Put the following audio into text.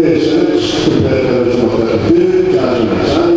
Και εσάς, το πέρασμα θα γίνει, κάτω.